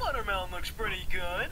watermelon looks pretty good.